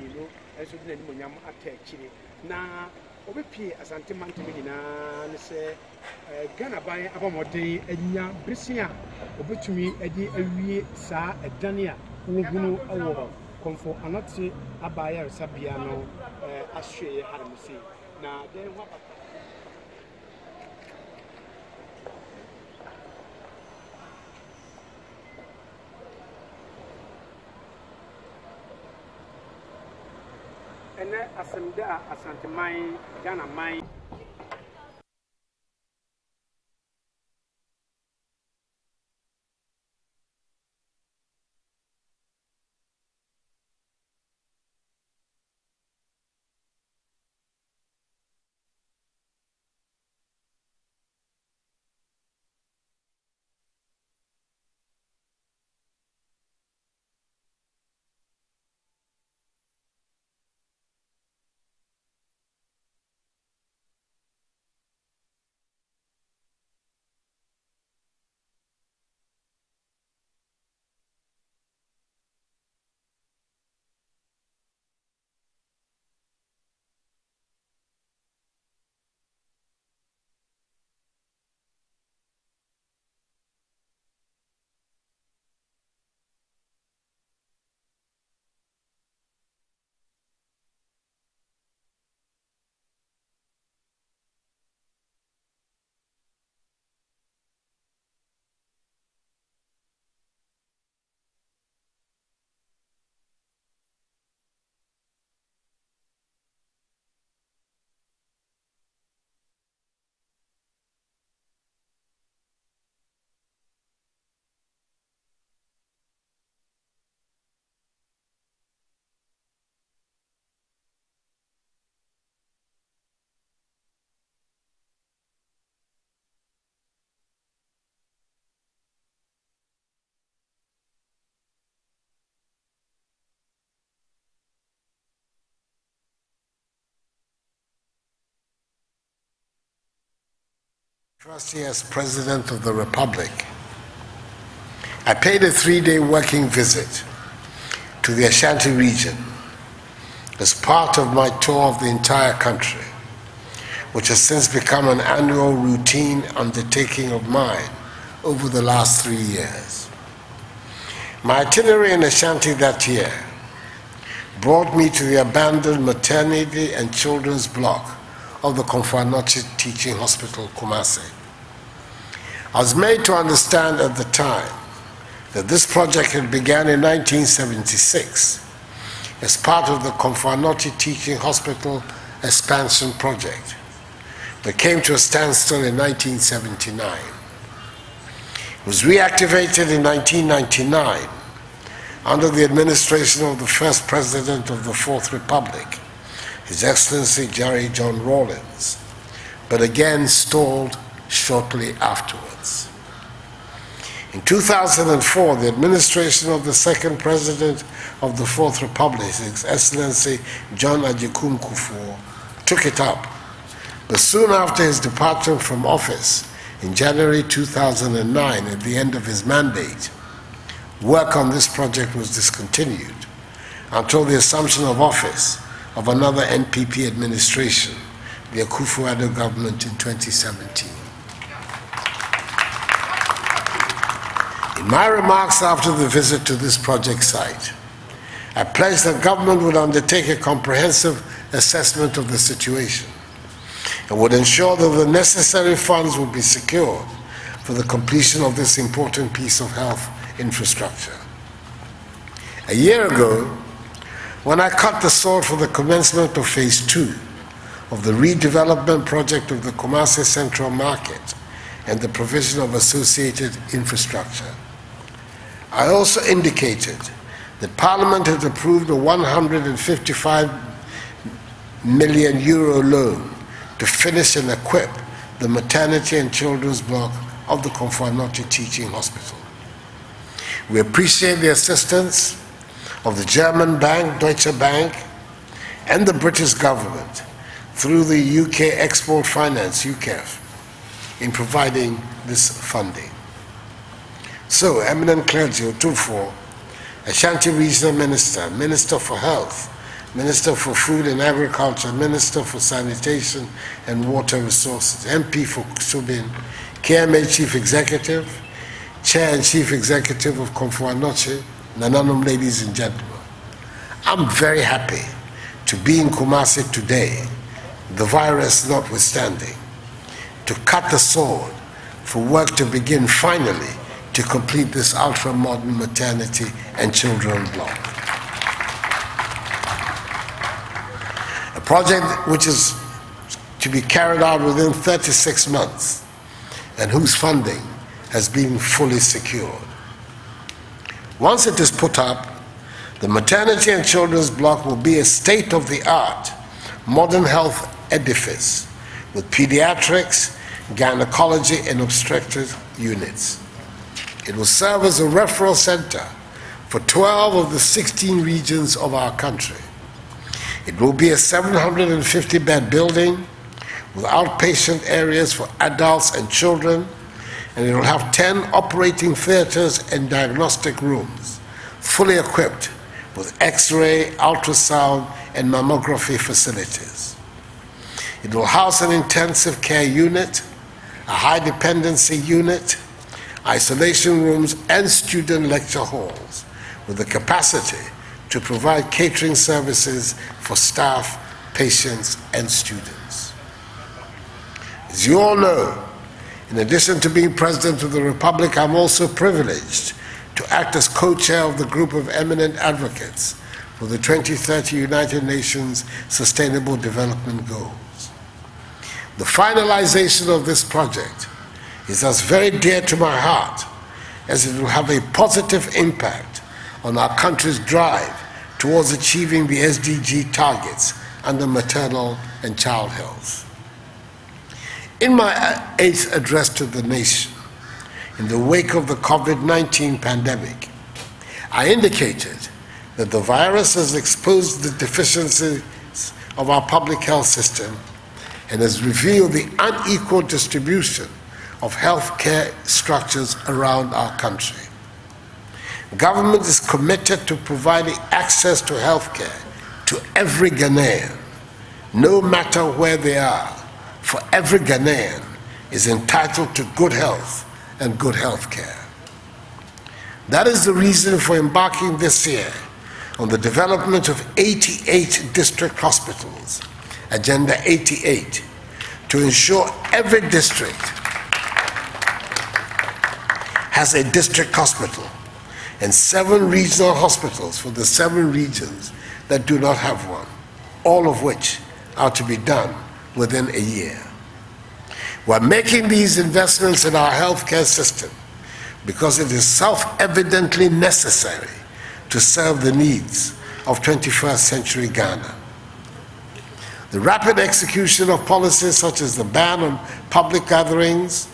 mmienu ɛnso de n'animonyam ata akyire na wɔbɛpie asante mantam nyinaa ne sɛ eh, ghana ban aba mmɔden anya berese a wɔbɛtumi de awie saa ɛdan a wɔhunu wɔ kɔmfo anɔte abaayɛresabea no eh, ahwɛeɛ hanom sei na dɛn ho abata asɛm da asanteman ghana man Year as President of the Republic, I paid a three day working visit to the Ashanti region as part of my tour of the entire country, which has since become an annual routine undertaking of mine over the last three years. My itinerary in Ashanti that year brought me to the abandoned maternity and children's block of the Komfo Anokye Teaching Hospital, Kumasi. I was made to understand at the time that this project had begun in 1976 as part of the Komfo Anokye Teaching Hospital expansion project, but came to a standstill in 1979. It was reactivated in 1999 under the administration of the first president of the Fourth Republic, his Excellency Jerry John Rawlings, but again stalled shortly afterwards. In 2004, the administration of the second president of the Fourth Republic, His Excellency John Agyekum Kufuor, took it up. But soon after his departure from office in January 2009, at the end of his mandate, work on this project was discontinued until the assumption of office of another NPP administration, the Akufo-Addo government in 2017. In my remarks after the visit to this project site, I pledged that government would undertake a comprehensive assessment of the situation and would ensure that the necessary funds would be secured for the completion of this important piece of health infrastructure. A year ago, when I cut the sword for the commencement of phase two of the redevelopment project of the Kumasi Central Market and the provision of associated infrastructure, I also indicated that Parliament had approved a 155 million euro loan to finish and equip the maternity and children's block of the Komfo Anokye Teaching Hospital. We appreciate the assistance of the German bank, Deutsche Bank, and the British government through the UK Export Finance, UKEF, in providing this funding. So, eminent clergy, Otumfuo, Ashanti Regional Minister, Minister for Health, Minister for Food and Agriculture, Minister for Sanitation and Water Resources, MP for Subin, KMA Chief Executive, Chair and Chief Executive of Komfo Anokye, Ladies and gentlemen. I'm very happy to be in Kumasi today, the virus notwithstanding, to cut the sword for work to begin finally to complete this ultra modern maternity and children block. A project which is to be carried out within 36 months and whose funding has been fully secured. Once it is put up, the maternity and children's block will be a state of the art modern health edifice with pediatrics, gynecology, and obstetrics units. It will serve as a referral center for 12 of the 16 regions of our country. It will be a 750 bed building with outpatient areas for adults and children, and it will have 10 operating theaters and diagnostic rooms, fully equipped with x ray, ultrasound, and mammography facilities. It will house an intensive care unit, a high dependency unit, isolation rooms, and student lecture halls with the capacity to provide catering services for staff, patients, and students. As you all know, in addition to being President of the Republic, I'm also privileged to act as co chair of the group of eminent advocates for the 2030 United Nations Sustainable Development Goals. The finalization of this project is as very dear to my heart as it will have a positive impact on our country's drive towards achieving the SDG targets under maternal and child health. In my eighth address to the nation, in the wake of the COVID 19 pandemic, I indicated that the virus has exposed the deficiencies of our public health system and has revealed the unequal distribution of healthcare structures around our country. Government is committed to providing access to healthcare to every Ghanaian, no matter where they are, for every Ghanaian is entitled to good health and good health care. That is the reason for embarking this year on the development of 88 district hospitals, Agenda 88, to ensure every district has a district hospital and seven regional hospitals for the seven regions that do not have one, all of which are to be done within a year. We're making these investments in our healthcare system because it is self evidently necessary to serve the needs of 21st century Ghana. The rapid execution of policies such as the ban on public gatherings,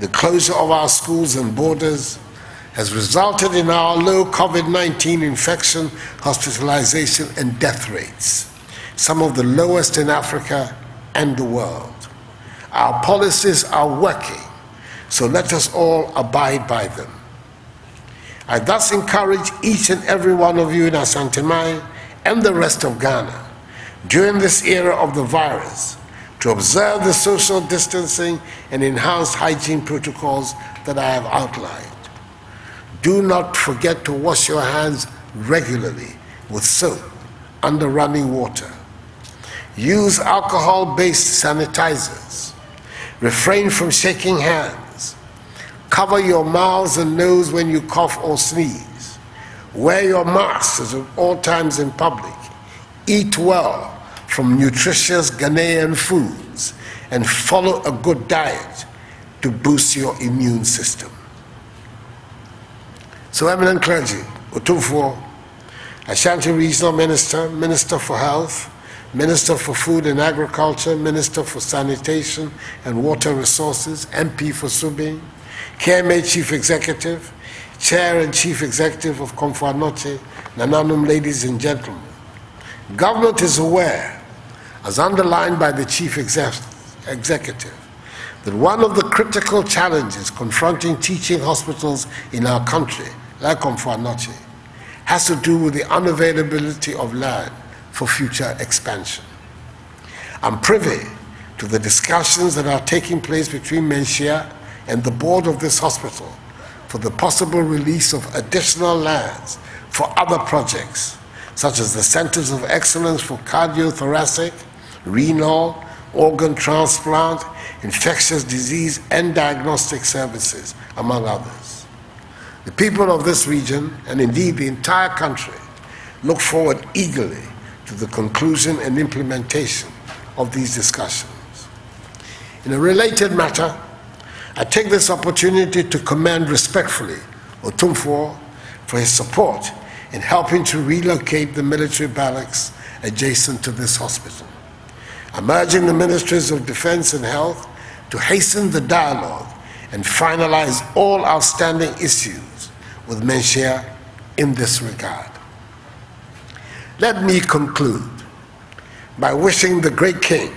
the closure of our schools and borders, has resulted in our low COVID 19 infection, hospitalization, and death rates, some of the lowest in Africa and the world. Our policies are working, so let us all abide by them. I thus encourage each and every one of you in Asanteman and the rest of Ghana during this era of the virus to observe the social distancing and enhanced hygiene protocols that I have outlined. Do not forget to wash your hands regularly with soap under running water. Use alcohol based sanitizers. Refrain from shaking hands. Cover your mouths and nose when you cough or sneeze. Wear your masks at all times in public. Eat well from nutritious Ghanaian foods and follow a good diet to boost your immune system. So, eminent clergy, Otumfuo, Ashanti Regional Minister, Minister for Health, Minister for Food and Agriculture, Minister for Sanitation and Water Resources, MP for Subin, KMA Chief Executive, Chair and Chief Executive of Komfo Anokye, Nananom, ladies and gentlemen. Government is aware, as underlined by the Chief Executive, that one of the critical challenges confronting teaching hospitals in our country, like Komfo Anokye, has to do with the unavailability of land for future expansion. I'm privy to the discussions that are taking place between Manhyia and the board of this hospital for the possible release of additional lands for other projects, such as the Centers of Excellence for Cardiothoracic, Renal, Organ Transplant, Infectious Disease, and Diagnostic Services, among others. The people of this region, and indeed the entire country, look forward eagerly to the conclusion and implementation of these discussions. In a related matter, I take this opportunity to commend respectfully Otumfuo for his support in helping to relocate the military barracks adjacent to this hospital. I'm urging the Ministries of Defense and Health to hasten the dialogue and finalize all outstanding issues with Manhyia in this regard. Let me conclude by wishing the great king,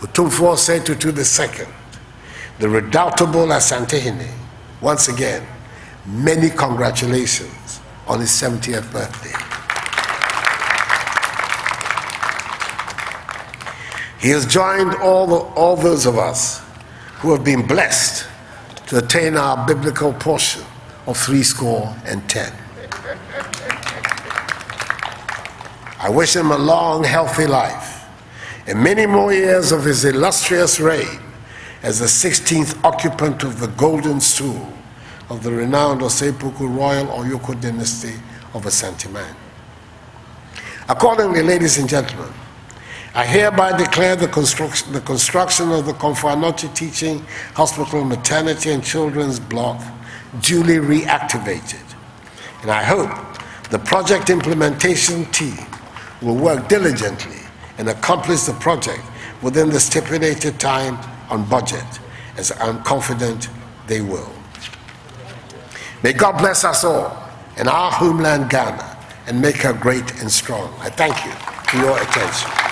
Otumfuo Osei II, the redoubtable Asantehene, once again, many congratulations on his 70th birthday. He has joined all, the, all those of us who have been blessed to attain our biblical portion of three score and ten. I wish him a long, healthy life and many more years of his illustrious reign as the 16th occupant of the golden stool of the renowned Osei-Poku royal Oyoko dynasty of Asanteman. Accordingly, ladies and gentlemen, I hereby declare the construction, the construction of the Anokye Teaching Hospital Maternity and Children's Block duly reactivated. And I hope the project implementation team will work diligently and accomplish the project within the stipulated time on budget, as I'm confident they will. May God bless us all and our homeland Ghana and make her great and strong. I thank you for your attention.